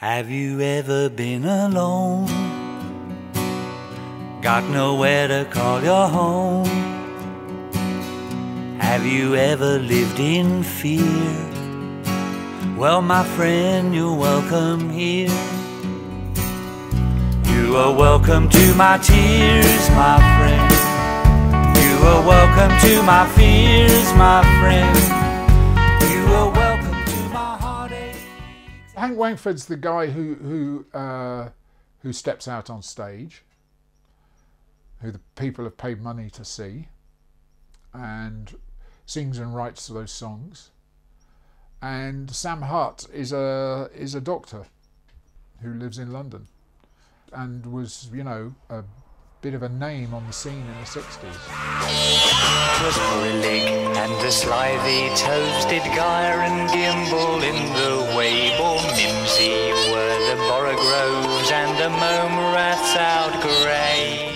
Have you ever been alone? Got nowhere to call your home? Have you ever lived in fear? Well, my friend, you're welcome here. You are welcome to my tears, my friend. You are welcome to my fears, my friend. You are Hank Wangford's the guy who who uh, who steps out on stage, who the people have paid money to see, and sings and writes those songs. And Sam Hutt is a is a doctor who lives in London, and was you know a bit of a name on the scene in the sixties. was brillig and the slithy toasted gyre and gimble in the Weibo mimsy were the borogoves and the mome rats out grey.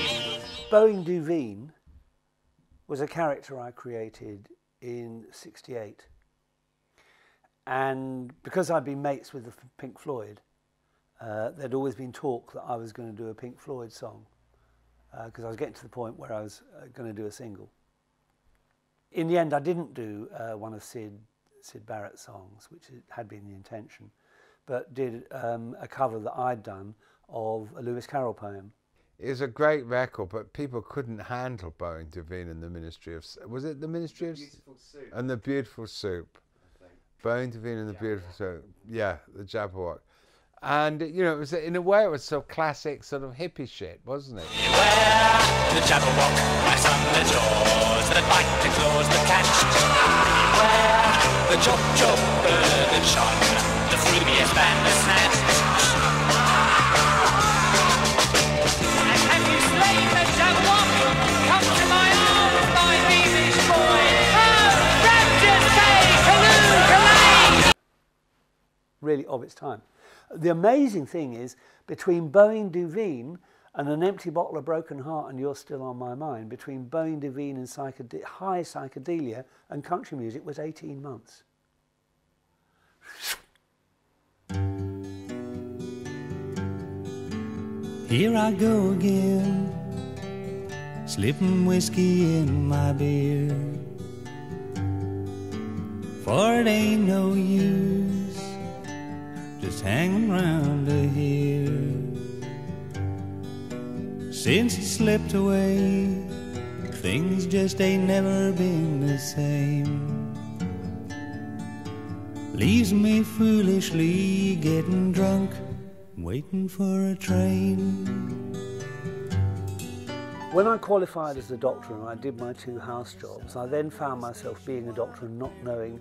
Boeing Duveen was a character I created in 68. And because I'd been mates with the Pink Floyd, uh, there'd always been talk that I was going to do a Pink Floyd song because I was getting to the point where I was uh, going to do a single. In the end, I didn't do uh, one of Sid, Syd Barrett's songs, which had been the intention, but did um, a cover that I'd done of a Lewis Carroll poem. It was a great record, but people couldn't handle Boeing Duveen and the Ministry of was it the Ministry of S- and the Beautiful Soup. Boeing Duveen and the Beautiful Soup. Yeah, the Jabberwock. And you know, it was in a way it was sort of classic sort of hippie shit, wasn't it? Beware the Jabberwock, rats on the jaws that bite the claws that catch. Beware the chop chop bird that shot the. And the my my really of its time. The amazing thing is, between Boeing Duveen and an empty bottle of broken heart and you're still on my mind, between Boeing Duveen and high psychedelia and country music was 18 months. Here I go again, slipping whiskey in my beer. For it ain't no use just hanging round here. Since it slipped away, things just ain't never been the same. Leaves me foolishly getting drunk, waiting for a train. When I qualified as a doctor and I did my two house jobs, I then found myself being a doctor and not knowing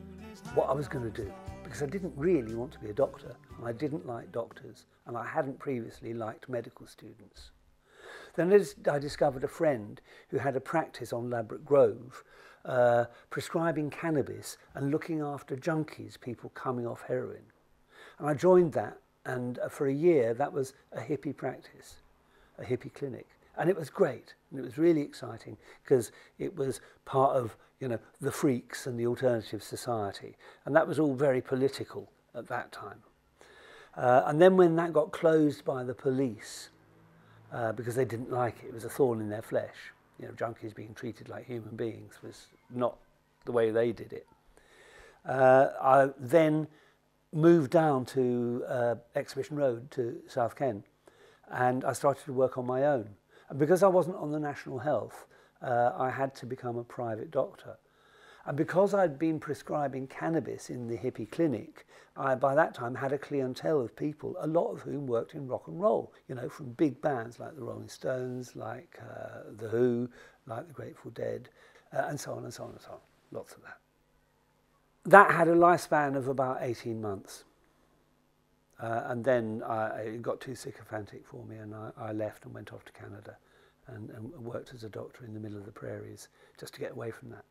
what I was going to do because I didn't really want to be a doctor and I didn't like doctors and I hadn't previously liked medical students. Then I discovered a friend who had a practice on Ladbroke Grove, uh, prescribing cannabis and looking after junkies, people coming off heroin. And I joined that, and uh, for a year, that was a hippie practice, a hippie clinic. And it was great, and it was really exciting because it was part of, you know, the freaks and the alternative society. And that was all very political at that time. Uh, and then when that got closed by the police, uh, because they didn't like it, it was a thorn in their flesh. You know, junkies being treated like human beings was not the way they did it. Uh, I then moved down to uh, Exhibition Road to South Ken and I started to work on my own. And because I wasn't on the National Health, uh, I had to become a private doctor. And because I'd been prescribing cannabis in the hippie clinic, I by that time had a clientele of people, a lot of whom worked in rock and roll, you know, from big bands like the Rolling Stones, like uh, The Who, like the Grateful Dead, uh, and so on and so on and so on. Lots of that. That had a lifespan of about 18 months. Uh, and then I, it got too sycophantic for me, and I, I left and went off to Canada and, and worked as a doctor in the middle of the prairies just to get away from that.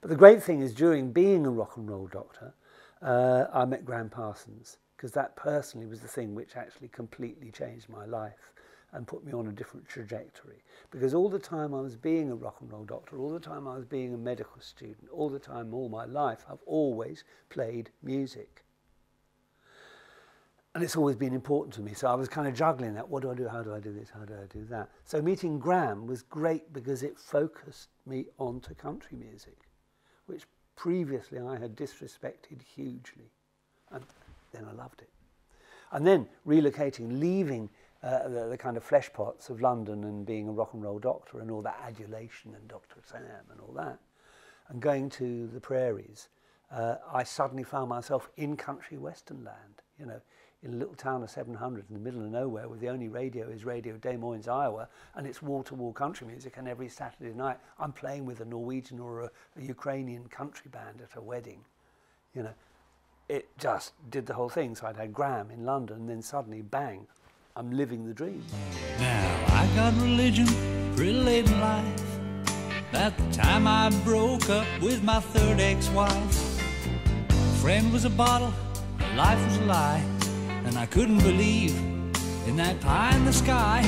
But the great thing is, during being a rock and roll doctor, uh, I met Gram Parsons because that personally was the thing which actually completely changed my life and put me on a different trajectory. Because all the time I was being a rock and roll doctor, all the time I was being a medical student, all the time, all my life, I've always played music. and it's always been important to me. So I was kind of juggling that. What do I do? How do I do this? How do I do that? So meeting Graham was great because it focused me onto country music, which previously I had disrespected hugely. And then I loved it. And then relocating, leaving uh, the, the, kind of flesh pots of London and being a rock and roll doctor and all that adulation and Dr. Sam and all that, and going to the prairies, uh, I suddenly found myself in country western land, you know, in a little town of 700 in the middle of nowhere where the only radio is Radio Des Moines, Iowa, and it's wall-to-wall country music. And every Saturday night, I'm playing with a Norwegian or a, a Ukrainian country band at a wedding. You know, it just did the whole thing. So I'd had Gram in London, and then suddenly, bang, I'm living the dream. Now I got religion pretty late in life. At the time I broke up with my third ex-wife. Friend was a bottle, life was a lie and I couldn't believe in that pie in the sky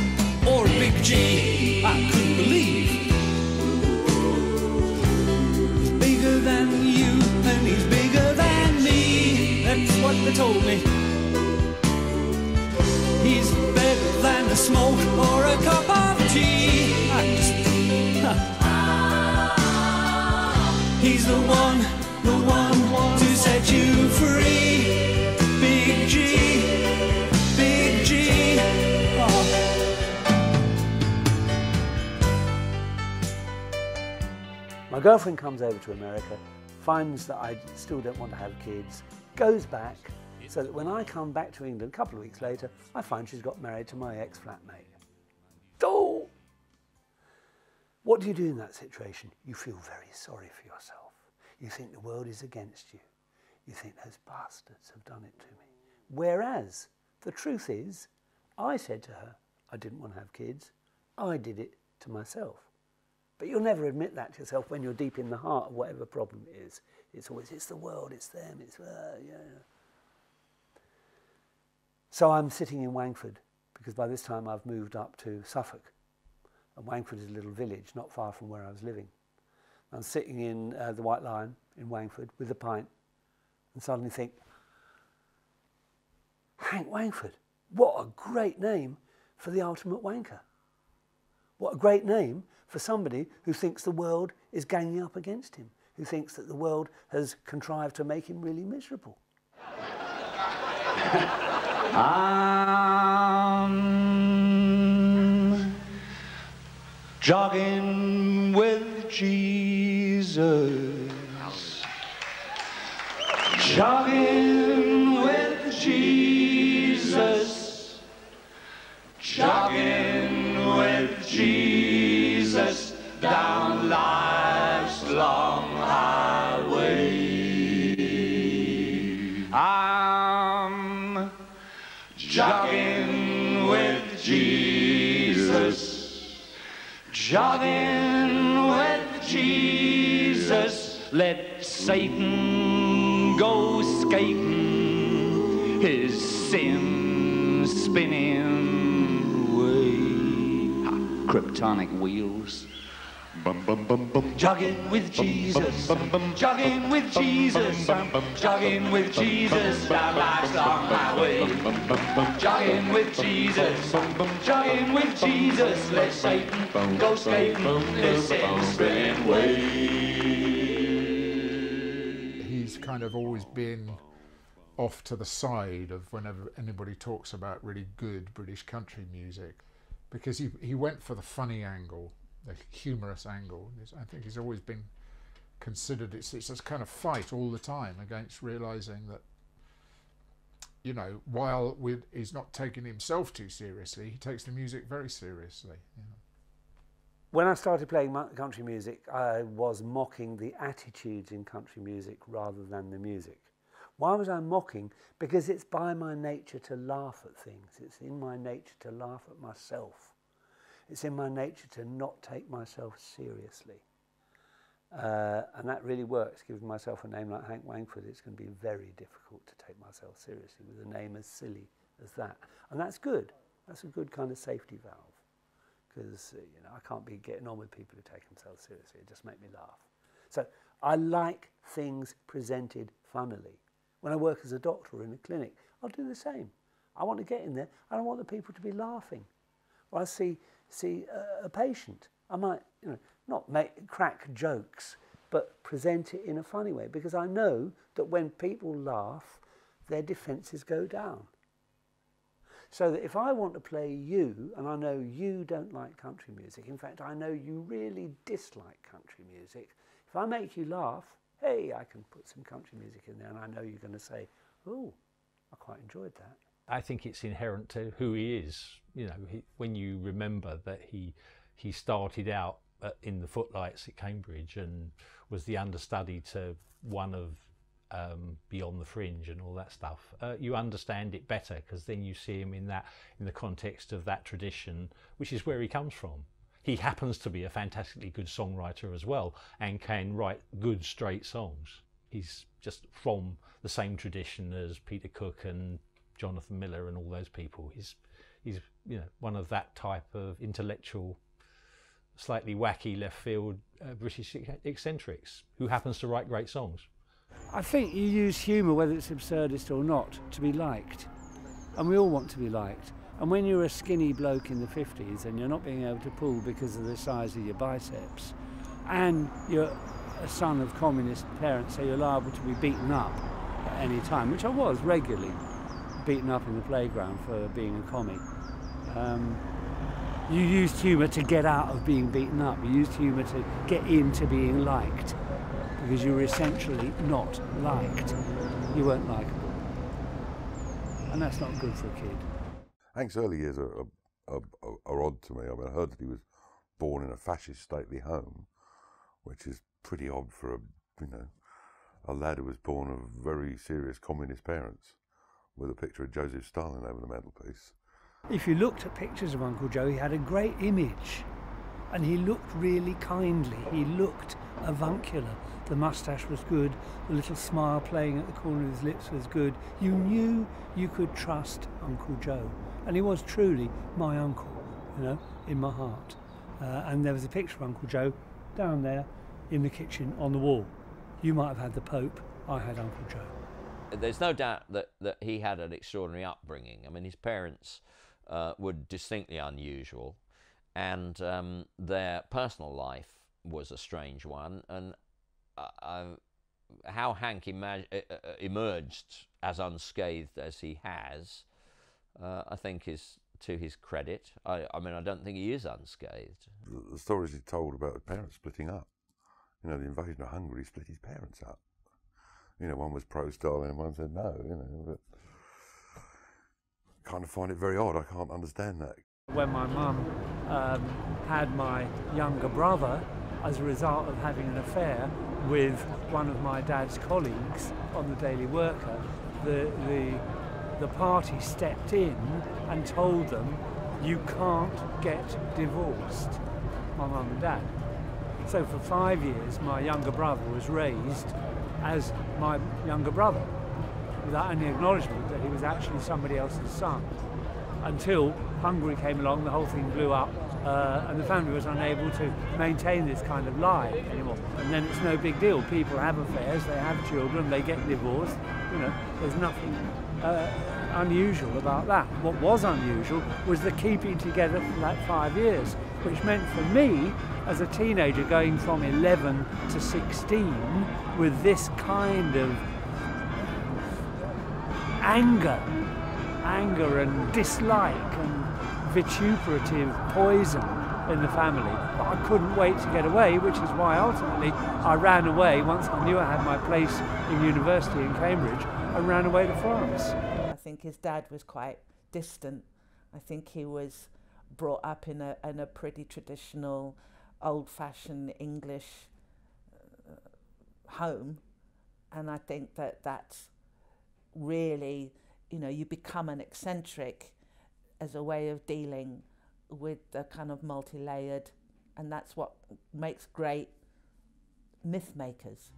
or a big G. I couldn't believe. He's bigger than you and he's bigger than me. That's what they told me. He's better than a smoke or a cup of tea. I just, huh. He's the one, the one My girlfriend comes over to America, finds that I still don't want to have kids, goes back, so that when I come back to England a couple of weeks later, I find she's got married to my ex flatmate. Oh! What do you do in that situation? You feel very sorry for yourself. You think the world is against you. You think those bastards have done it to me. Whereas the truth is, I said to her, I didn't want to have kids. I did it to myself. But you'll never admit that to yourself when you're deep in the heart of whatever problem it is. It's always, it's the world, it's them, it's, uh, yeah. So I'm sitting in Wangford because by this time I've moved up to Suffolk. And Wangford is a little village not far from where I was living. I'm sitting in uh, the White Lion in Wangford with a pint and suddenly think, Hank Wangford, what a great name for the ultimate wanker. What a great name for somebody who thinks the world is ganging up against him, who thinks that the world has contrived to make him really miserable. I'm jogging with Jesus. Jogging spinning away. Ha, Kryptonic wheels. Bum bum bum bum. Jogging with Jesus, Bum, bum, bum. jogging with Jesus, Bum, bum, bum. jogging with Jesus down life's long highway. Bum bum bum. Jogging with Jesus, jogging with Jesus, let Satan go skating his sin spinning way. he's kind of always been off to the side of whenever anybody talks about really good British country music because he, he went for the funny angle, the humorous angle. I think he's always been considered it's, it's this kind of fight all the time against realizing that you know while with he's not taking himself too seriously he takes the music very seriously you know. When I started playing country music, I was mocking the attitudes in country music rather than the music. Why was I mocking? Because it's by my nature to laugh at things. It's in my nature to laugh at myself. It's in my nature to not take myself seriously. Uh, and that really works. Giving myself a name like Hank Wangford, it's going to be very difficult to take myself seriously with a name as silly as that. And that's good. That's a good kind of safety valve because uh, you know I can't be getting on with people who take themselves seriously. It just makes me laugh. So I like things presented funnily. When I work as a doctor or in a clinic, I'll do the same. I want to get in there I want the people to be laughing. Or I see, see a, a patient. I might, you know, not make, crack jokes, but present it in a funny way because I know that when people laugh, their defences go down. So that if I want to play you, and I know you don't like country music, in fact, I know you really dislike country music, if I make you laugh, hey, I can put some country music in there, and I know you're going to say, oh, I quite enjoyed that. I think it's inherent to who he is. You know, he, when you remember that he he started out at, in the footlights at Cambridge and was the understudy to one of um, Beyond the Fringe and all that stuff, uh, you understand it better because then you see him in that in the context of that tradition, which is where he comes from. He happens to be a fantastically good songwriter as well and can write good straight songs. He's just from the same tradition as Peter Cook and Jonathan Miller and all those people. He's he's you know one of that type of intellectual, slightly wacky left field uh, British eccentrics who happens to write great songs. I think you use humour, whether it's absurdist or not, to be liked, and we all want to be liked. And when you're a skinny bloke in the 50s and you're not being able to pull because of the size of your biceps, and you're a son of communist parents, so you're liable to be beaten up at any time, which I was regularly beaten up in the playground for being a commie. Um, you used humour to get out of being beaten up. You used humour to get into being liked because you were essentially not liked. You weren't likable. And that's not good for a kid. Hank's early years are, are, are, are, odd to me. I mean, I heard that he was born in a fascist stately home, which is pretty odd for a you know a lad who was born of very serious communist parents, with a picture of Joseph Stalin over the mantelpiece. If you looked at pictures of Uncle Joe, he had a great image, and he looked really kindly. He looked avuncular. The moustache was good, the little smile playing at the corner of his lips was good. You knew you could trust Uncle Joe. And he was truly my uncle, you know, in my heart. Uh, and there was a picture of Uncle Joe down there in the kitchen on the wall. You might have had the Pope, I had Uncle Joe. There's no doubt that, that he had an extraordinary upbringing. I mean, his parents uh, were distinctly unusual, and um, their personal life was a strange one. And uh, how Hank uh, uh, emerged as unscathed as he has uh, I think is to his credit. I, I, mean, I don't think he is unscathed. The, the stories he told about his parents splitting up, you know, the invasion of Hungary split his parents up. You know, one was pro Stalin and one said no, you know, but I kind of find it very odd. I can't understand that. When my mum um, had my younger brother, as a result of having an affair with one of my dad's colleagues on the Daily Worker, the, the the party stepped in and told them, you can't get divorced, my mum and dad. So for five years, my younger brother was raised as my younger brother, without any acknowledgement that he was actually somebody else's son. Until Hungary came along, the whole thing blew up, uh, and the family was unable to maintain this kind of lie anymore. And then it's no big deal. People have affairs, they have children, they get divorced. You know, there's nothing uh, unusual about that. What was unusual was the keeping together for that five years, which meant for me, as a teenager going from 11 to 16, with this kind of anger, anger and dislike and vituperative poison in the family. But I couldn't wait to get away, which is why ultimately I ran away once I knew I had my place in university in Cambridge. I ran away to France. I think his dad was quite distant. I think he was brought up in a, in a pretty traditional, old fashioned English uh, home. And I think that that's really, you know, you become an eccentric as a way of dealing with the kind of multi layered, and that's what makes great myth makers.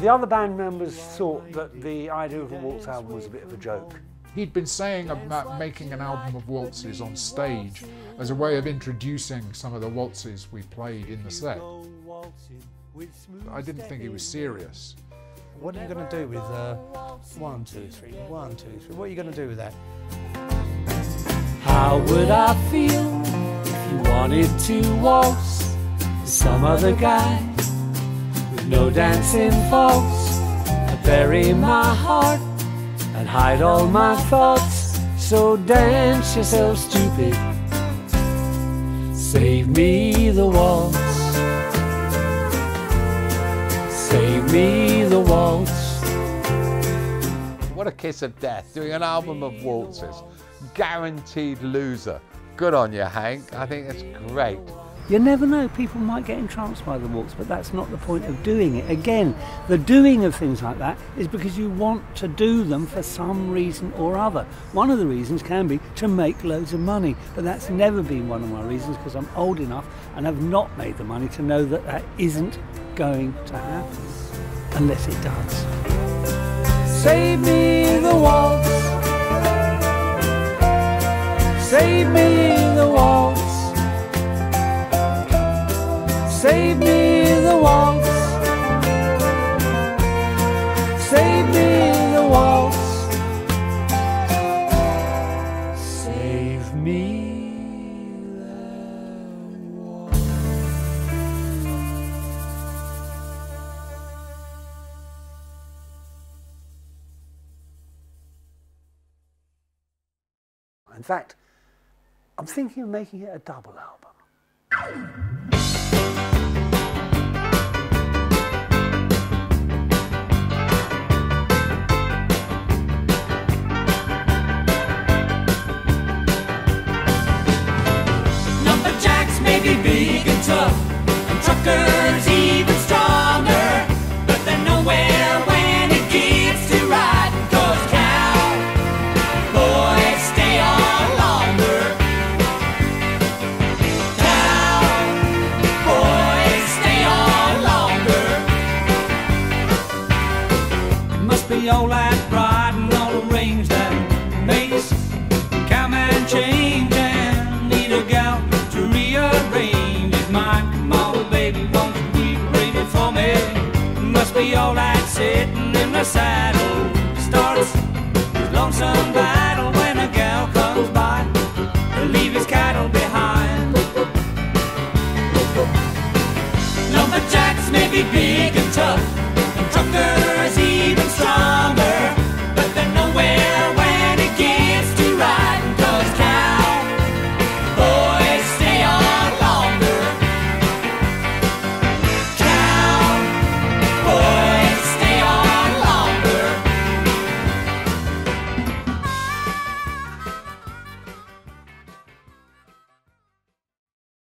The other band members thought that the idea of a waltz album was a bit of a joke. He'd been saying about making an album of waltzes on stage as a way of introducing some of the waltzes we played in the set. I didn't think he was serious. What are you going to do with uh, one, two, three, one, two, three? What are you going to do with that? How would I feel if you wanted to waltz with some other guy with no dancing faults? I'd bury my heart and hide all my thoughts. So dance yourself stupid. Save me the waltz. Save me the waltz. What a kiss of death, doing an album of waltzes. Guaranteed loser. Good on you, Hank. I think it's great. You never know, people might get entranced by the walks, but that's not the point of doing it. Again, the doing of things like that is because you want to do them for some reason or other. One of the reasons can be to make loads of money, but that's never been one of my reasons because I'm old enough and have not made the money to know that that isn't going to happen unless it does. Save me the waltz. Save me Save me the waltz. Save me the waltz. Save me the waltz. In fact, I'm thinking of making it a double album. Be big and tough, and truckers even Big and tough, and truckers